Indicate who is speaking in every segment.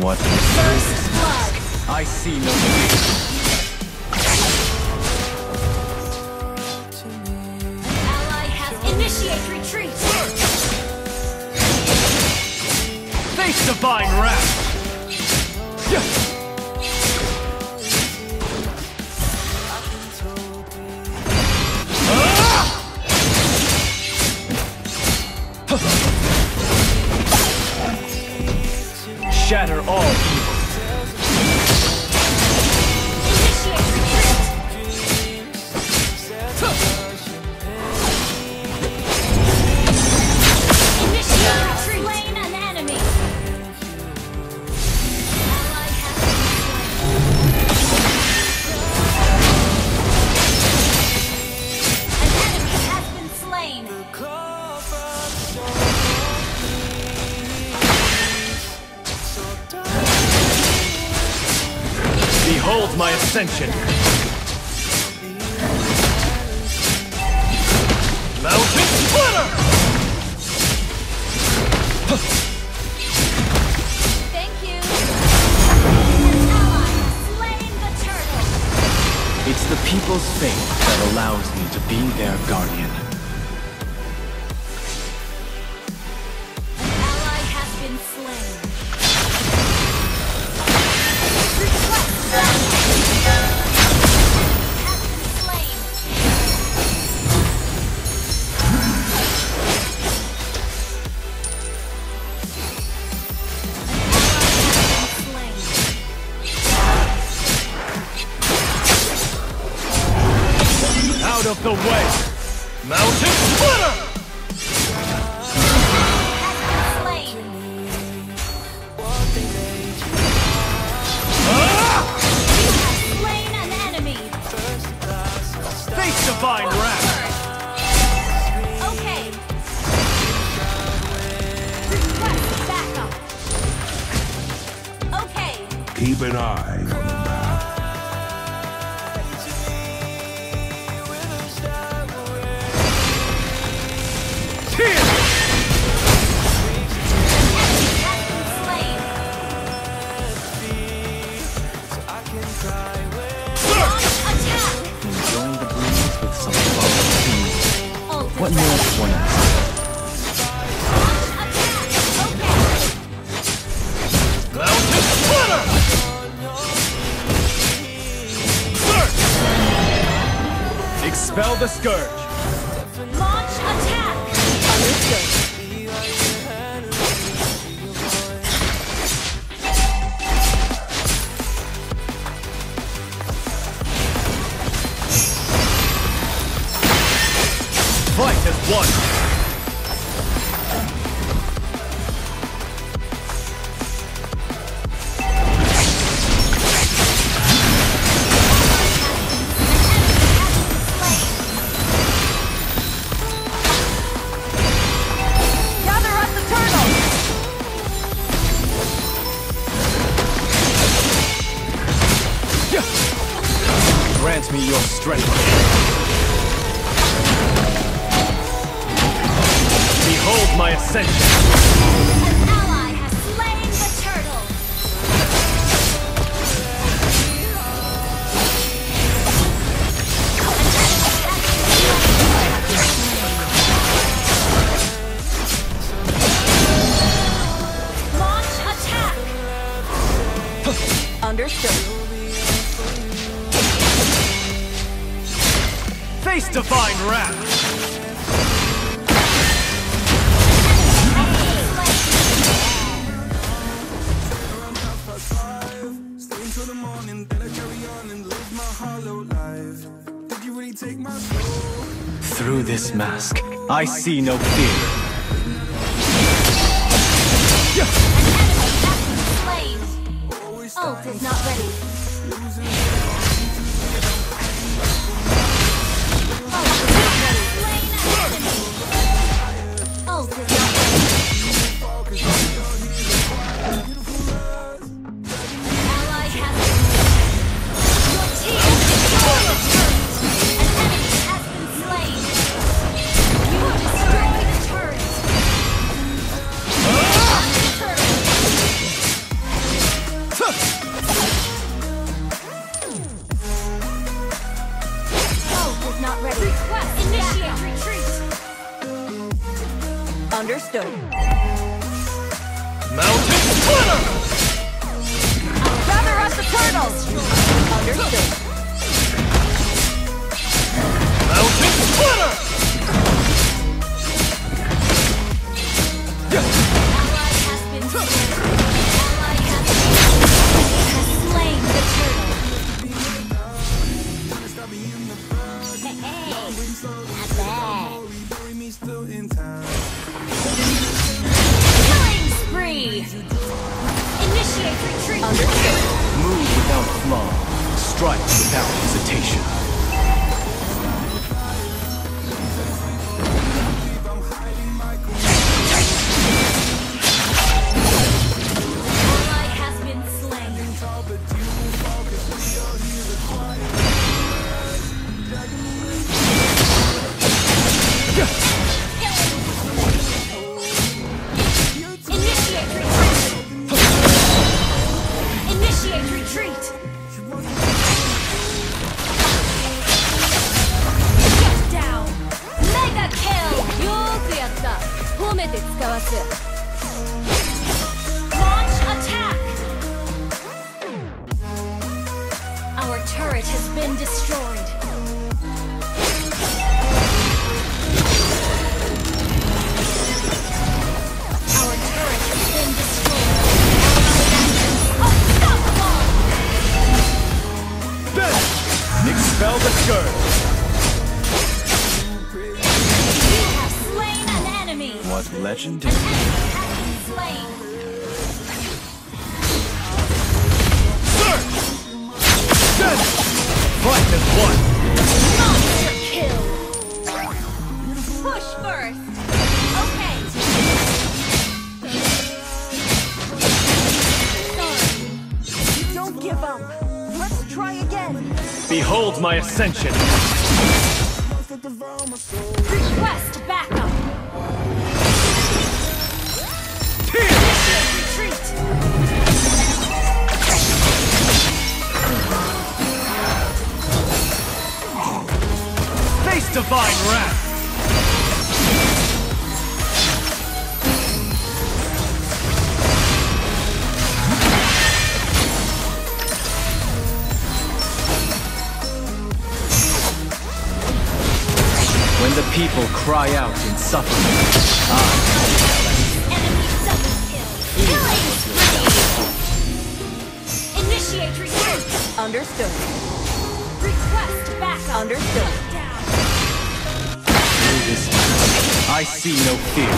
Speaker 1: What?
Speaker 2: First blood.
Speaker 1: I see no people's faith that allows me to be their guardian. Scourge. Through this mask, I see no fear.
Speaker 2: Ult is not ready. Ult is not ready. Ult is not ready.
Speaker 3: Understood.
Speaker 2: Mountain Splitter!
Speaker 3: Gather us the turtles! Understood.
Speaker 2: Mountain Splitter!
Speaker 1: Ally
Speaker 3: Understood.
Speaker 2: Move without flaw. Strike without hesitation.
Speaker 1: めて使わす。Launch attack. Our turret has been destroyed. Our turret has been destroyed. Unstoppable!
Speaker 2: Finish! Expel the scourge! Search! Finish! Fight as one!
Speaker 1: Monster kill. Push first. Okay. Sorry.
Speaker 3: Don't give up. Let's try again.
Speaker 2: Behold my ascension!
Speaker 1: Request backup.
Speaker 2: Divine wrath! When the people cry out in suffering, ah.
Speaker 1: Enemy double kill. Killing spree. Initiate retreat.
Speaker 3: Understood.
Speaker 1: Request backup.
Speaker 3: Understood.
Speaker 2: I see no fear.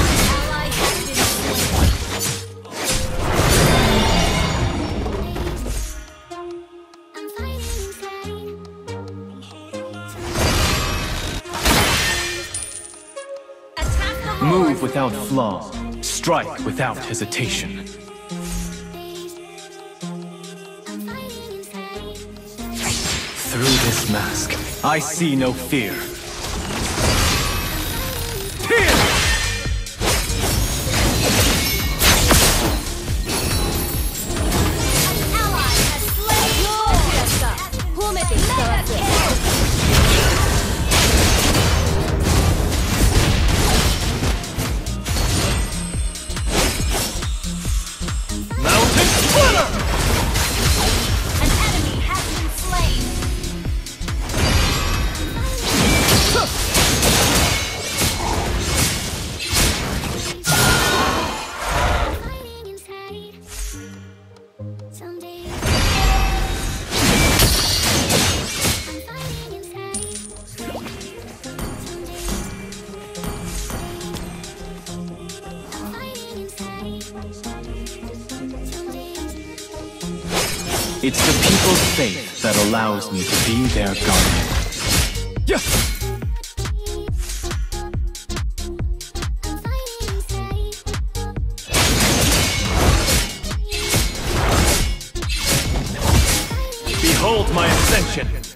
Speaker 2: Move without flaw, strike without hesitation. Through this mask, I see no fear. It's the people's faith that allows me to be their guardian. Yeah! Behold my ascension!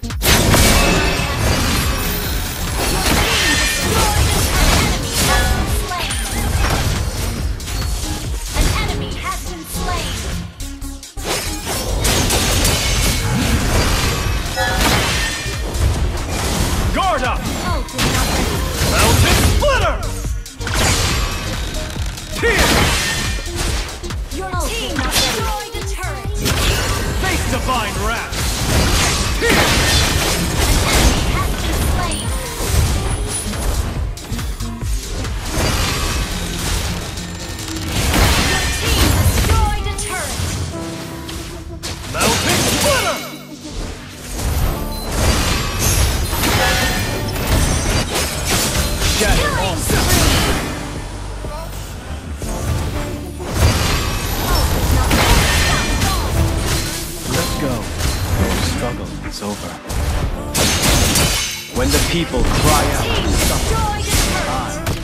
Speaker 2: When the people cry out,
Speaker 1: turret!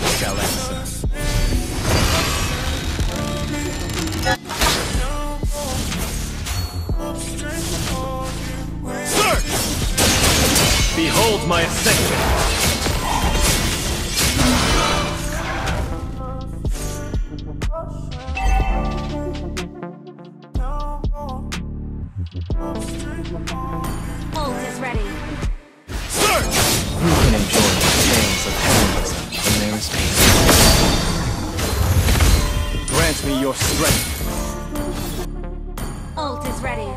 Speaker 2: I shall answer. Search! Behold my ascension!
Speaker 1: Ult is ready.
Speaker 2: Who can enjoy the pangs of heroism when there is peace? Grant me your strength.
Speaker 1: Ult is ready.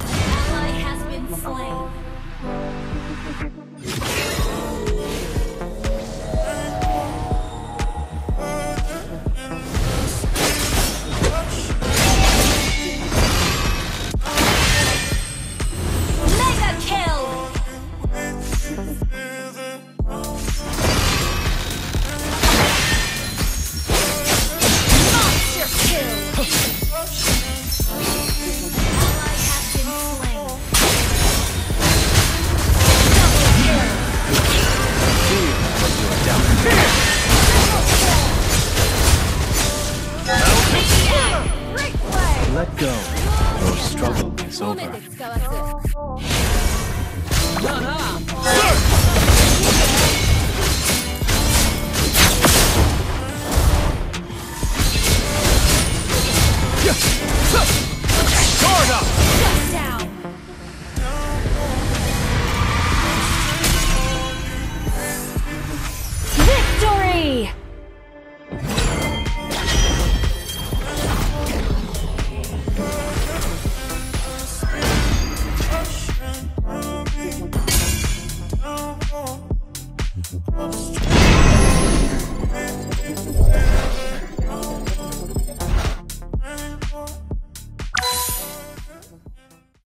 Speaker 1: Ally has been slain.